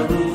onde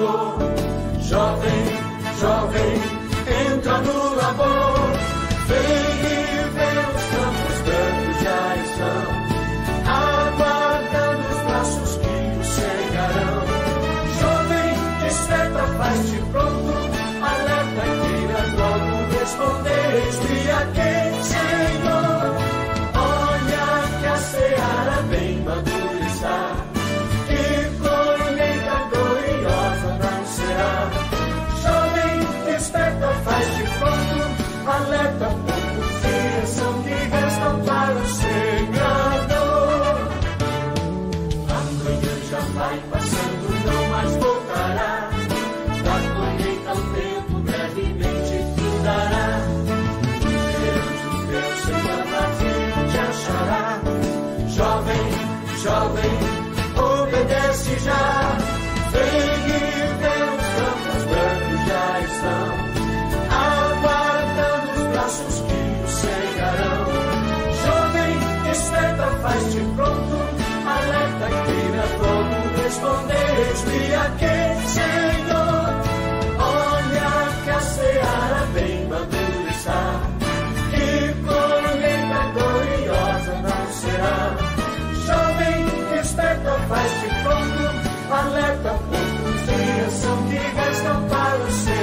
Jovem, jovem, entra no labor. Vem Já Vem que vê os campos brancos já estão aguardando os braços que o cegarão. Jovem, esperta, faz-te pronto, alerta, queira como responder, eis-me aquele. não para o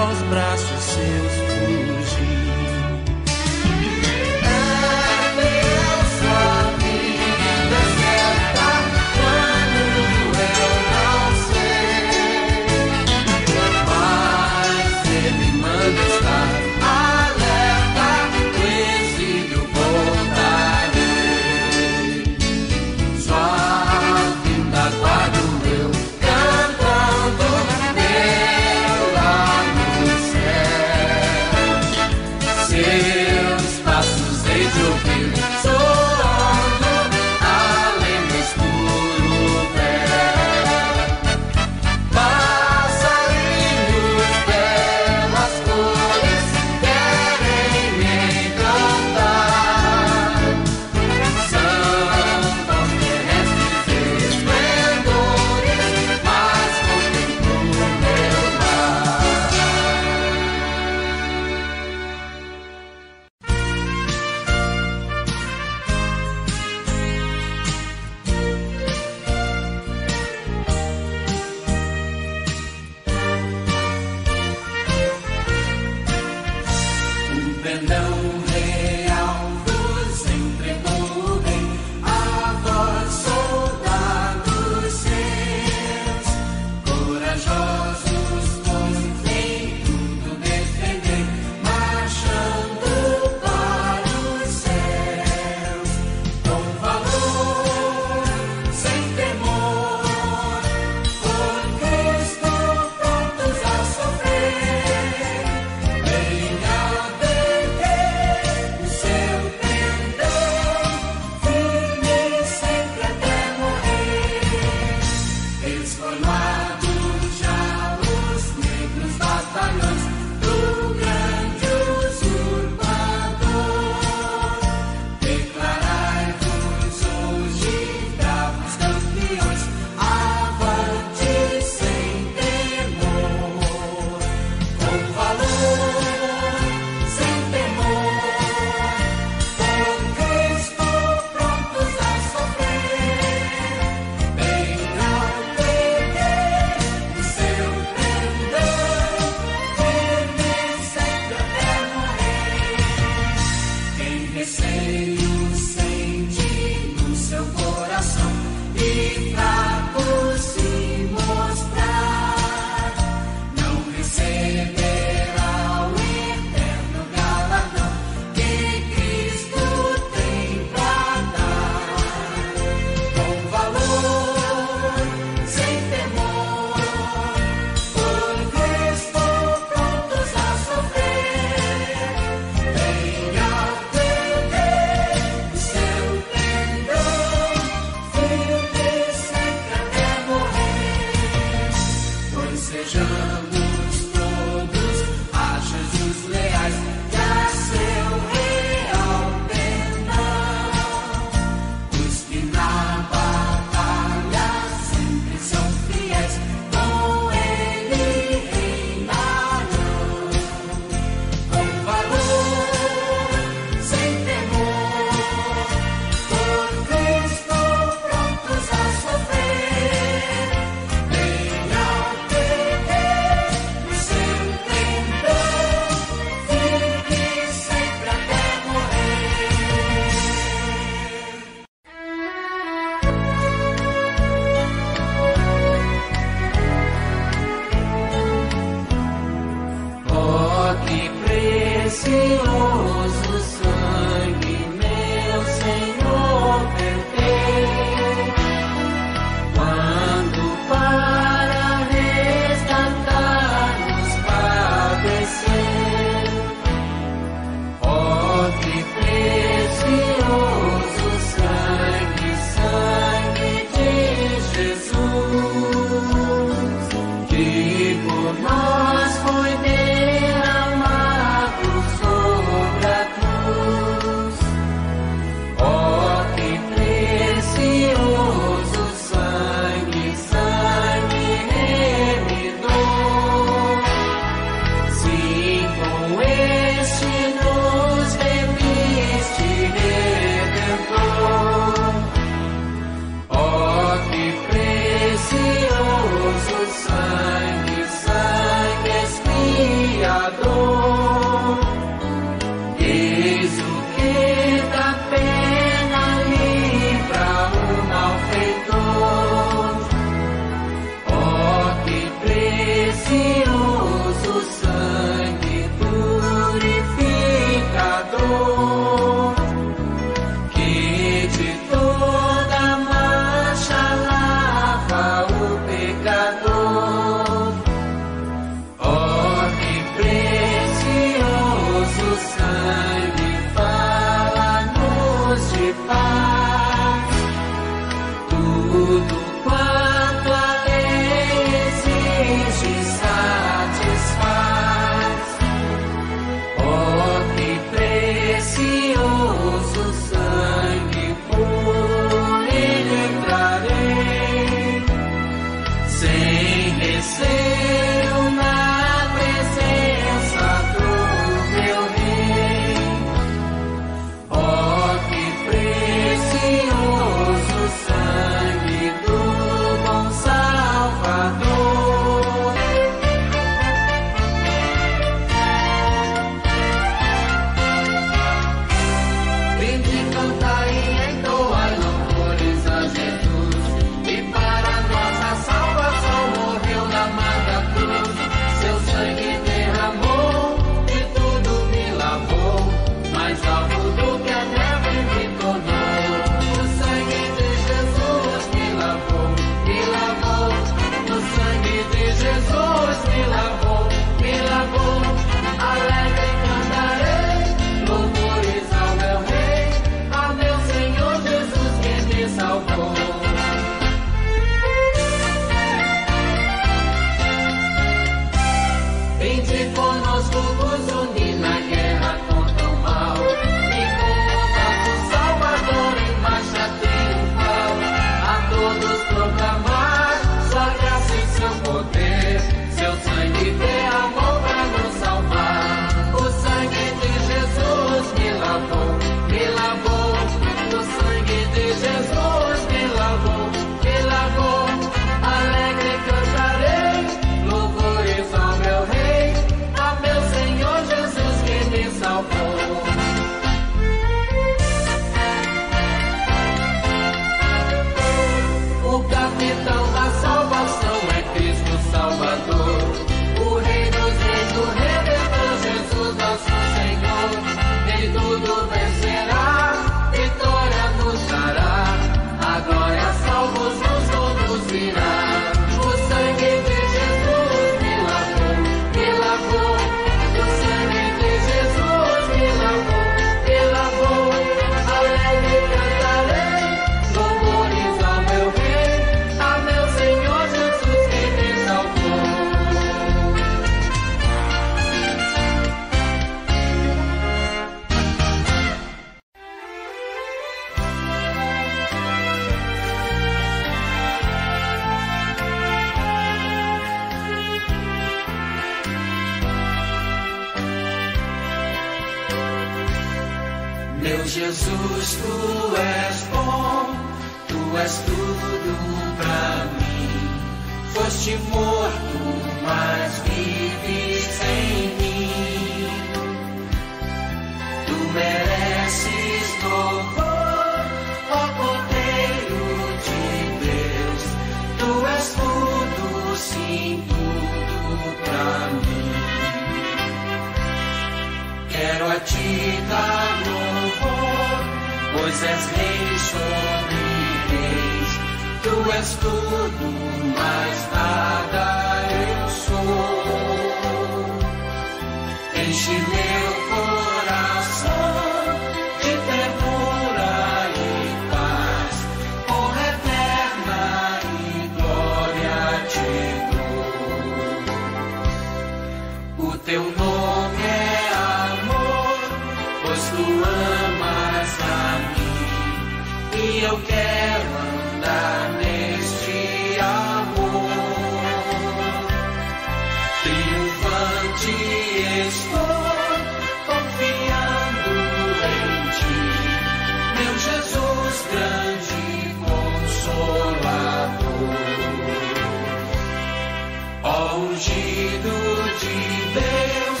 ungido de Deus,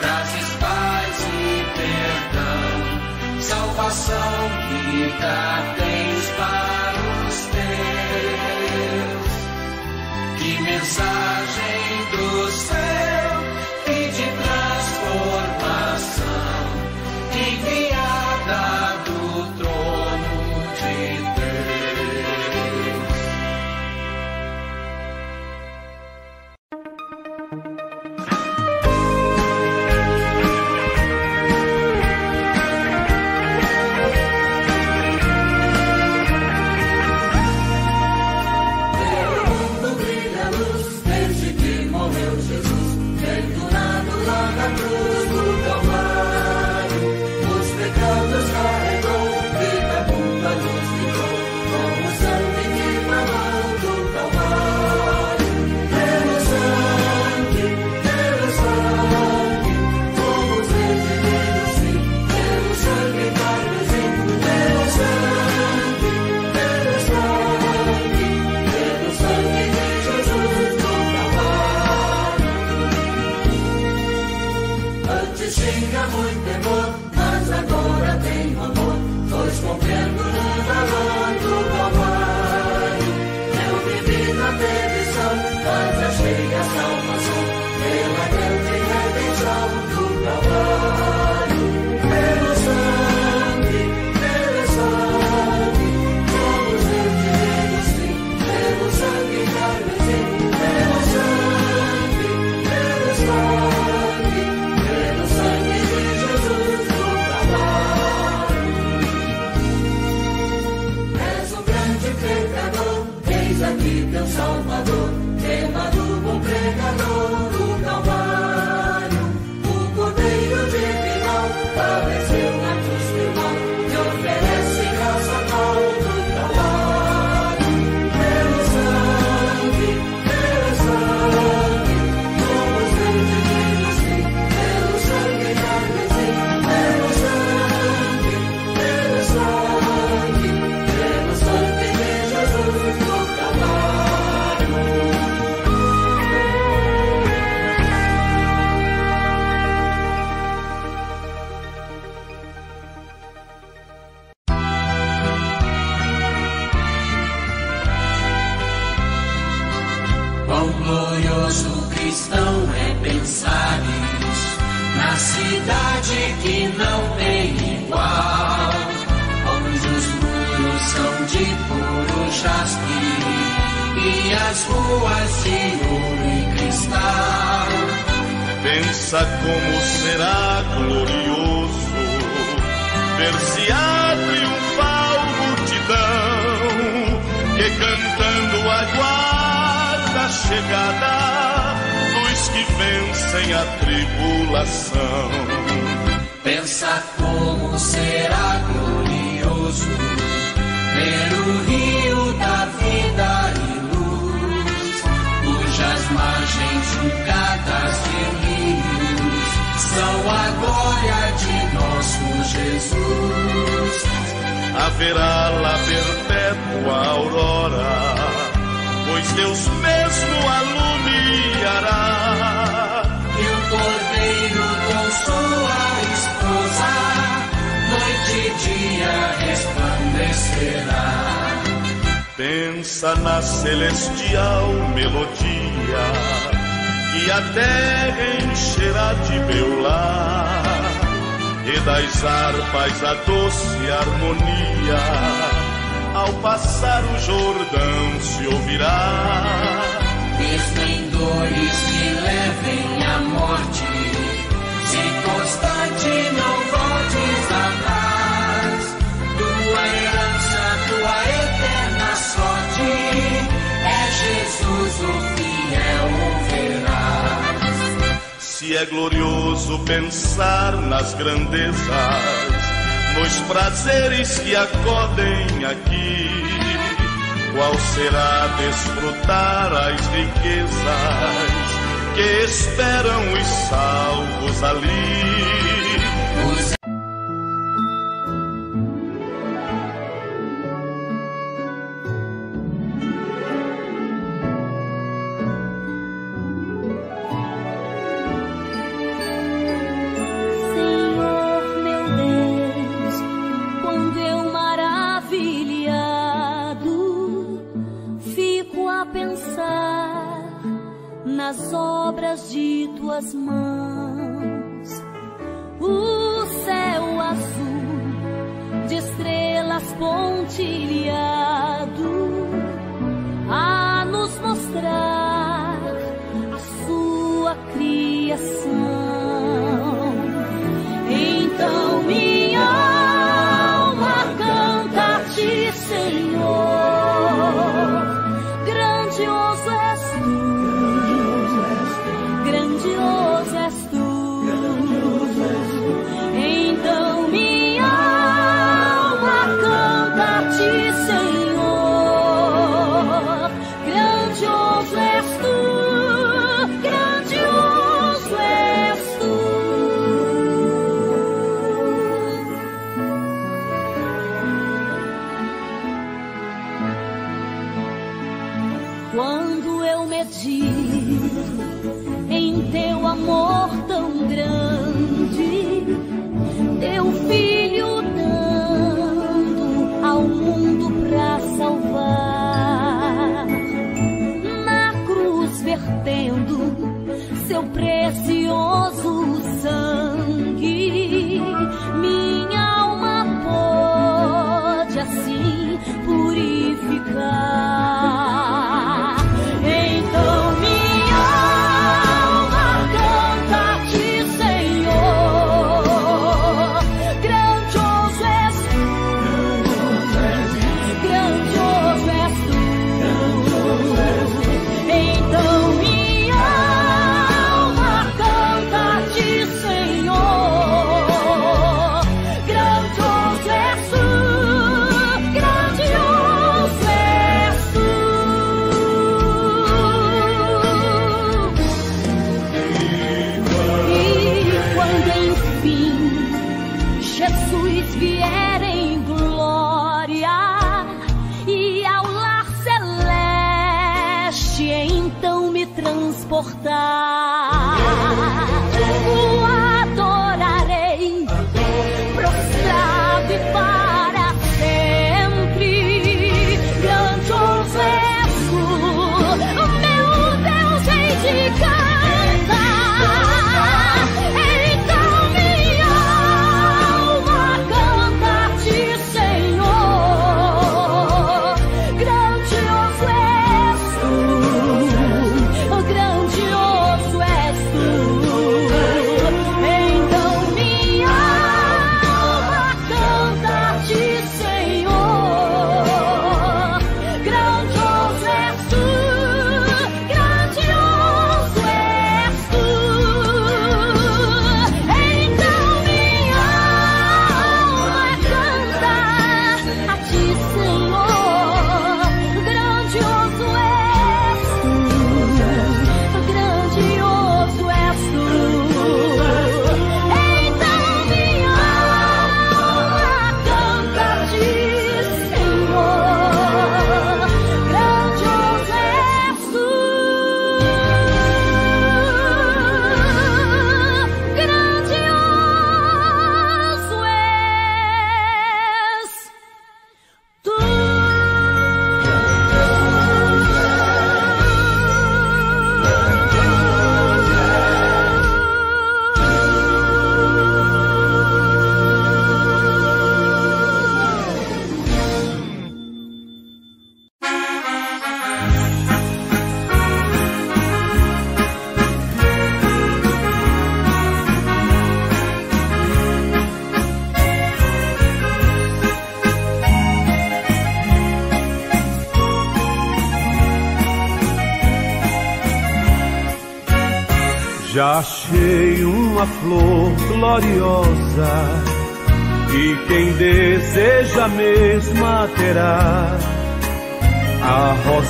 graças, paz e perdão, salvação e perdão. Cidade que não tem igual, onde os muros são de puro jaspe e as ruas de ouro e cristal. Pensa como será glorioso ver-se a triunfal multidão que cantando aguarda a chegada que vencem a tribulação. Pensa como será glorioso ver o rio da vida e luz, cujas margens julgadas de rios são a glória de nosso Jesus. Haverá lá perpétua aurora, pois Deus mesmo alumiará. E o cordeiro com sua esposa, noite e dia resplandecerá. Pensa na celestial melodia que a terra encherá de beular e das harpas a doce harmonia ao passar o Jordão se ouvirá. Esplendores que levem à morte, se constante não voltes atrás. Tua herança, tua eterna sorte, é Jesus o fiel o verás. Se é glorioso pensar nas grandezas, nos prazeres que acodem aqui, qual será desfrutar as riquezas que esperam os salvos ali? Os nas obras de tuas mãos. O céu azul de estrelas pontilhado a nos mostrar a sua criação.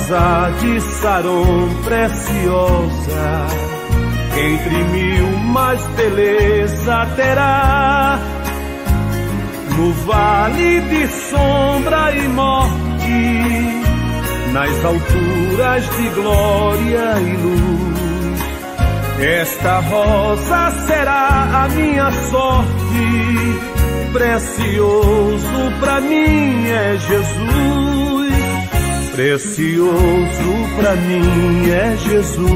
rosa de sarão preciosa. Entre mil mais beleza terá. No vale de sombra e morte, nas alturas de glória e luz, esta rosa será a minha sorte. Precioso para mim é Jesus. Precioso pra mim é Jesus.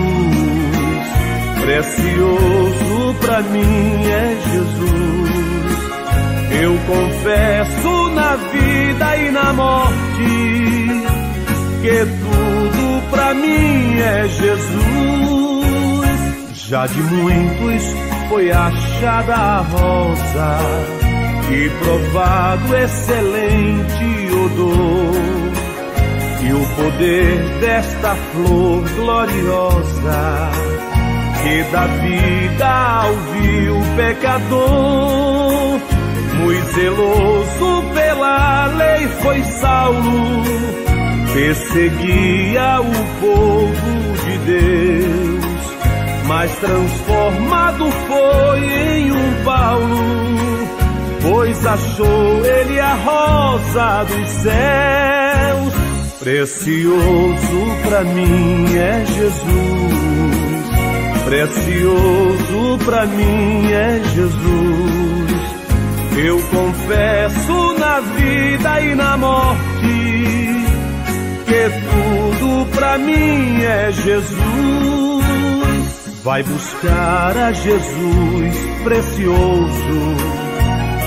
Precioso pra mim é Jesus. Eu confesso na vida e na morte que tudo pra mim é Jesus. Já de muitos foi achada a rosa e provado excelente odor e o poder desta flor gloriosa que dá vida ao vil pecador. Muito zeloso pela lei foi Saulo, perseguia o povo de Deus, mas transformado foi em um Paulo, pois achou ele a rosa dos céus Precioso pra mim é Jesus, precioso pra mim é Jesus. Eu confesso na vida e na morte que tudo pra mim é Jesus. Vai buscar a Jesus precioso,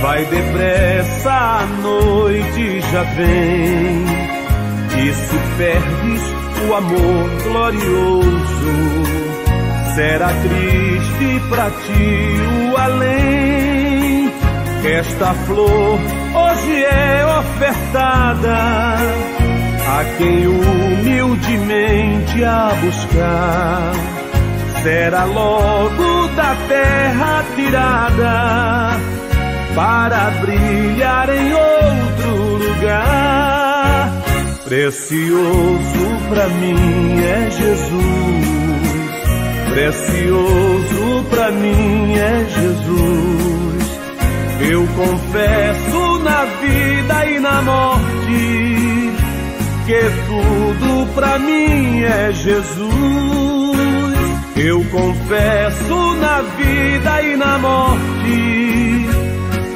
vai depressa a noite já vem se perdes o amor glorioso, será triste para ti o além. Esta flor hoje é ofertada a quem humildemente a buscar. Será logo da terra tirada para brilhar em outro lugar Precioso pra mim é Jesus, precioso pra mim é Jesus. Eu confesso na vida e na morte que tudo pra mim é Jesus. Eu confesso na vida e na morte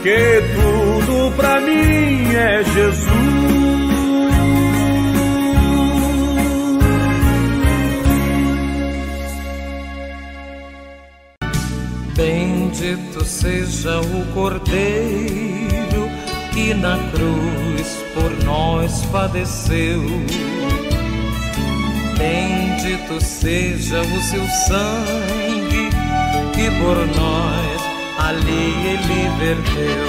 que tudo pra mim é Jesus. Bendito seja o Cordeiro que na cruz por nós padeceu. Bendito seja o seu sangue que por nós ali ele verteu.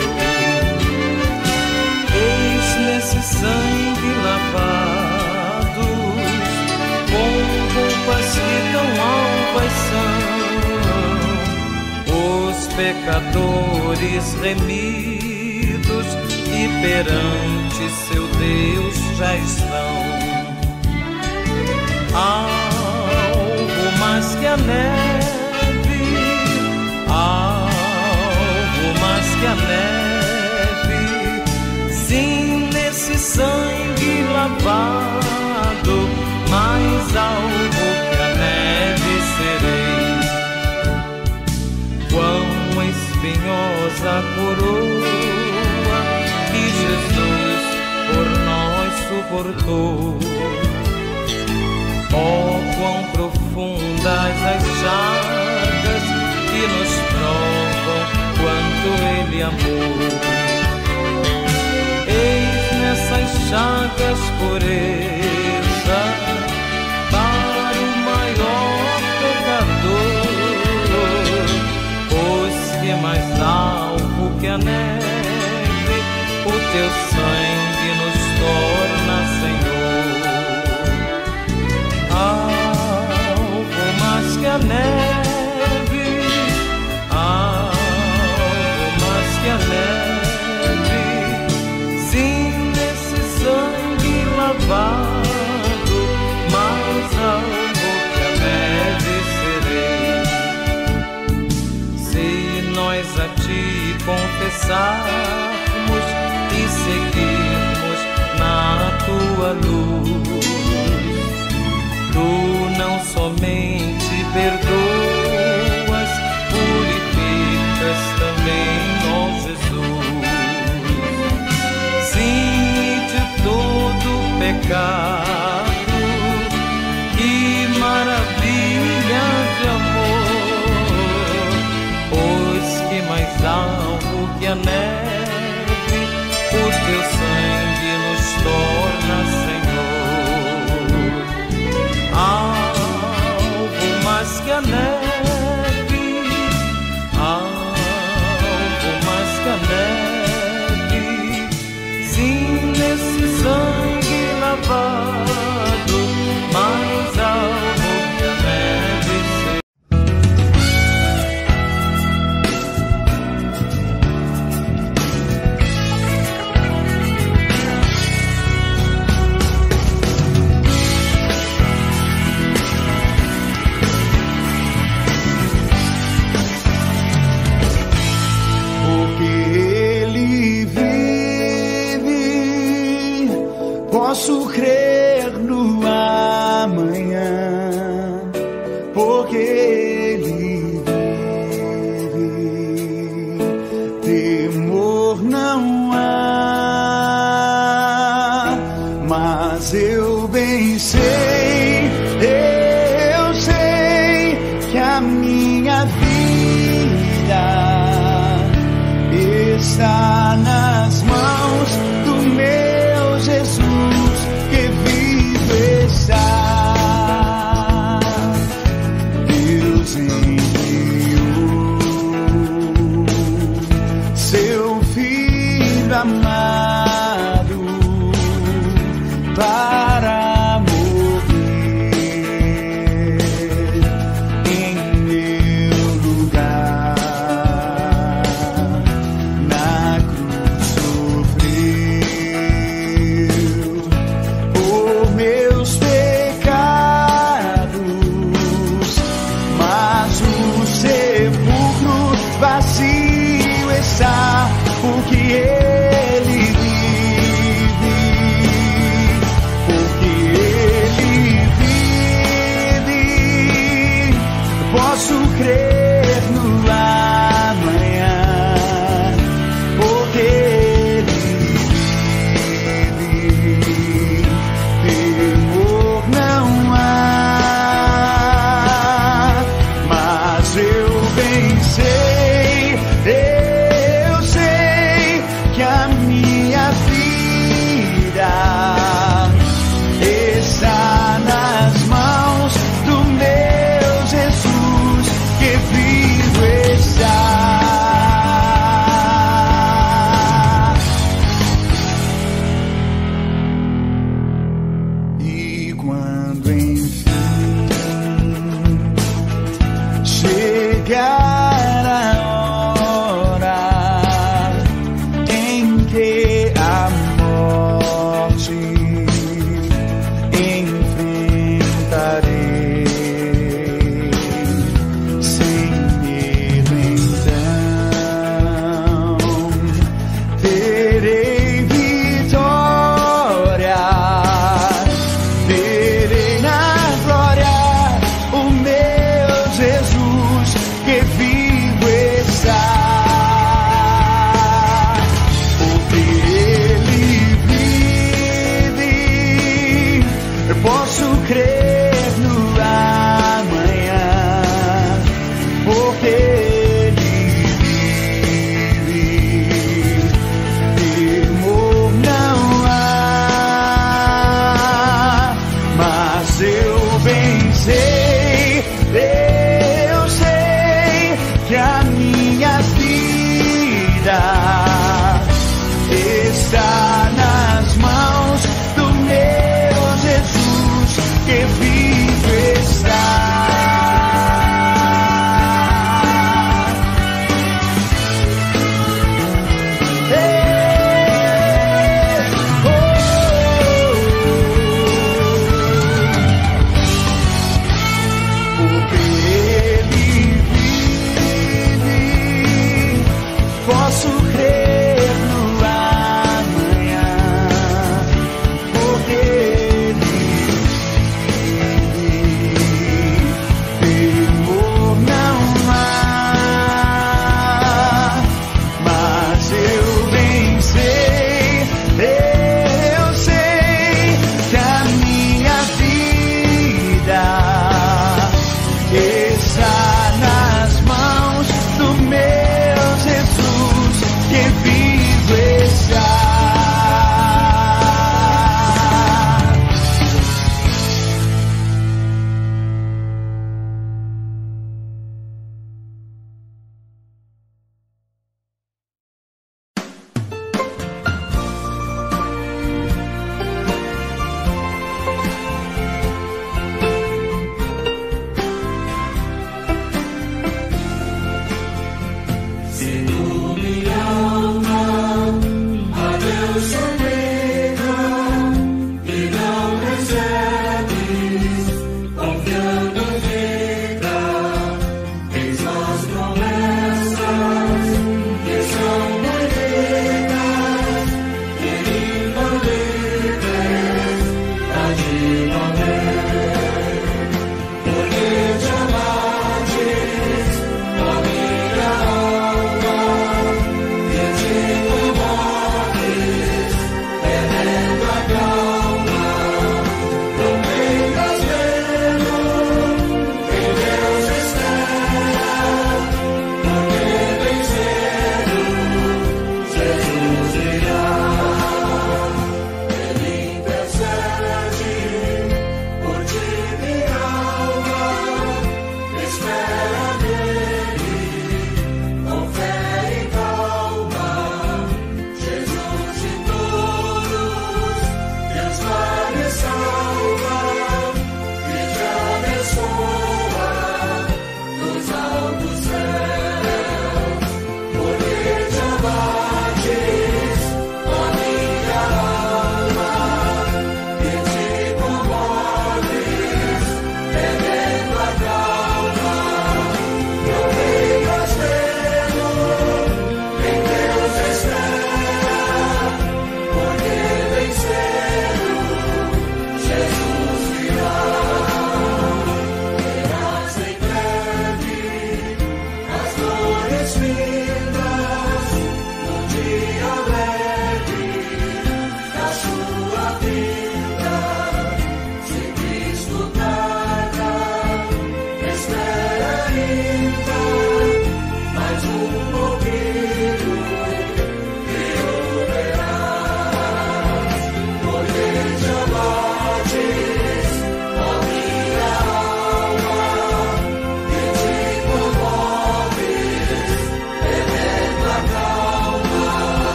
Eis nesse sangue lavados com roupas que tão alvas são pecadores remidos e perante seu Deus já estão. Algo mais que a neve, algo mais que a neve, sim, nesse sangue lavado, mais algo espinhosa coroa que Jesus por nós suportou. Oh, quão profundas as chagas que nos provam quanto Ele amou. Eis nessas chagas pureza neve, o teu confessarmos e seguirmos na tua luz. Tu não somente perdoas, purificas também, ó Jesus. Sim, de todo pecado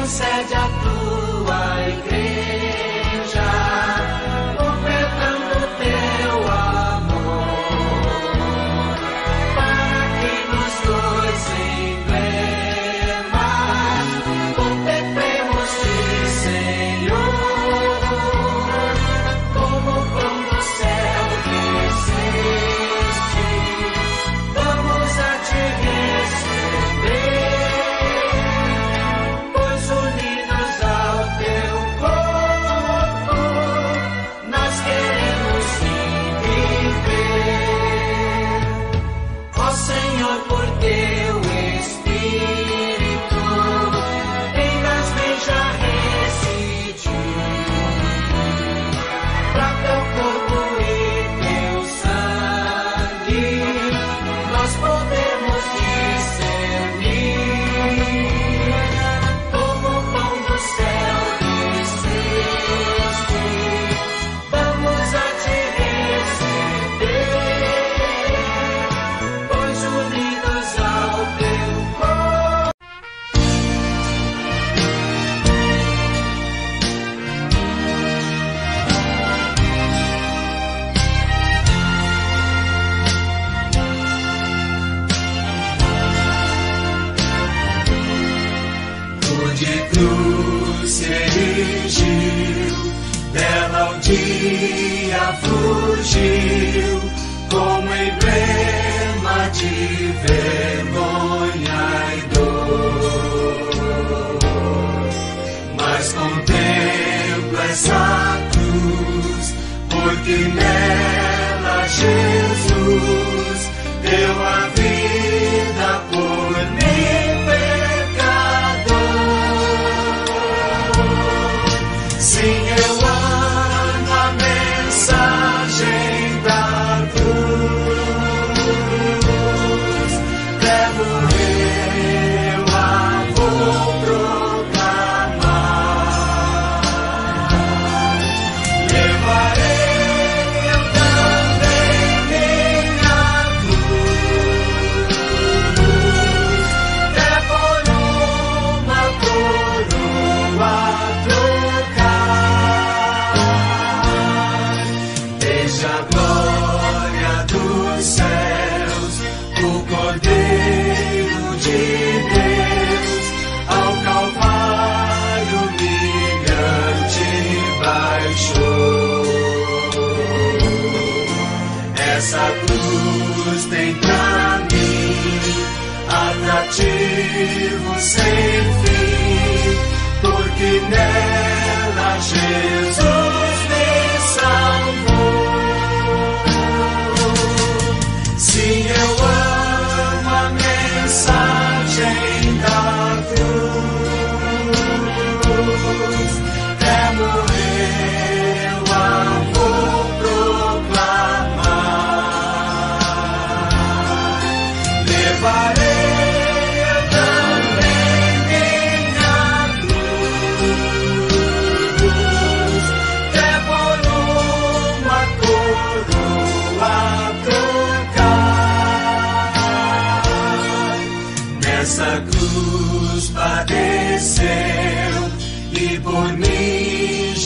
concede a tua igreja. viver. Jesus.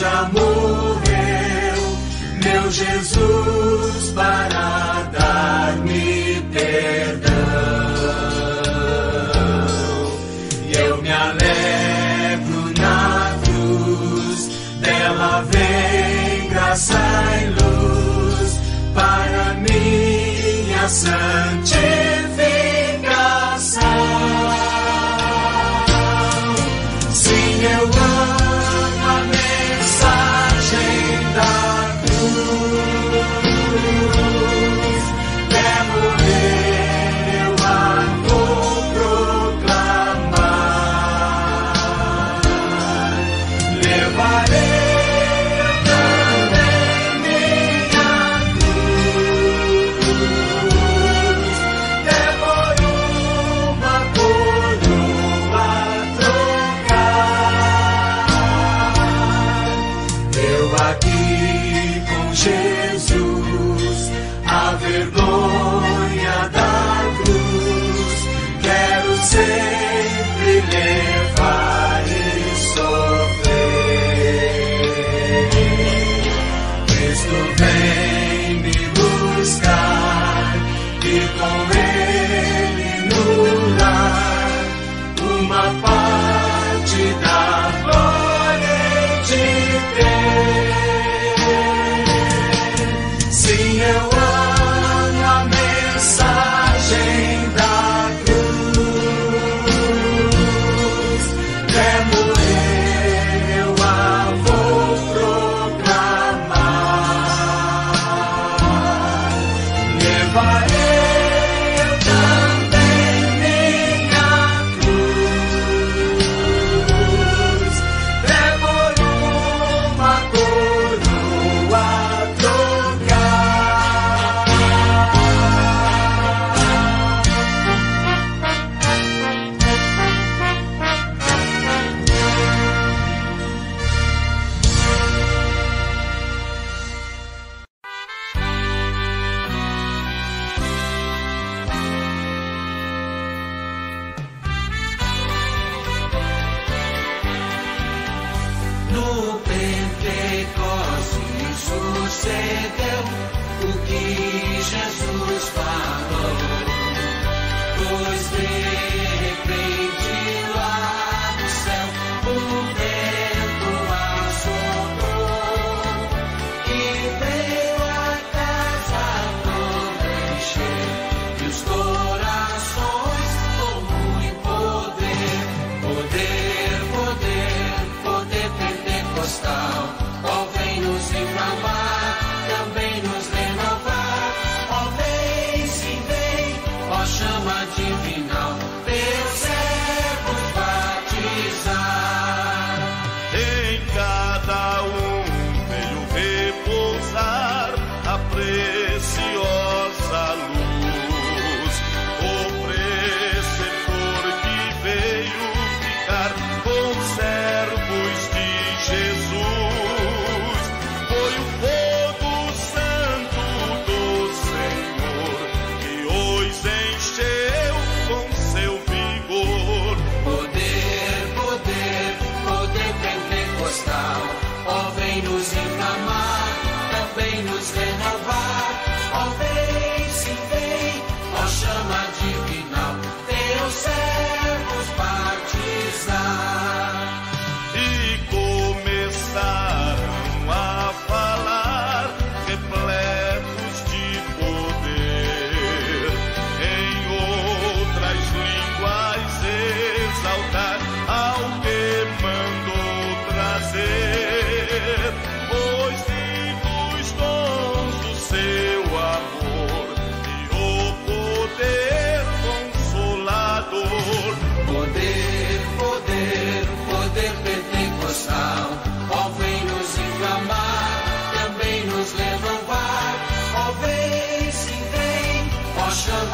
já morreu, meu Jesus, para dar-me perdão. E eu me alegro na cruz, dela vem graça e luz para minha salvação.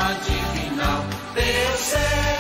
Ó chama divinal, teus servos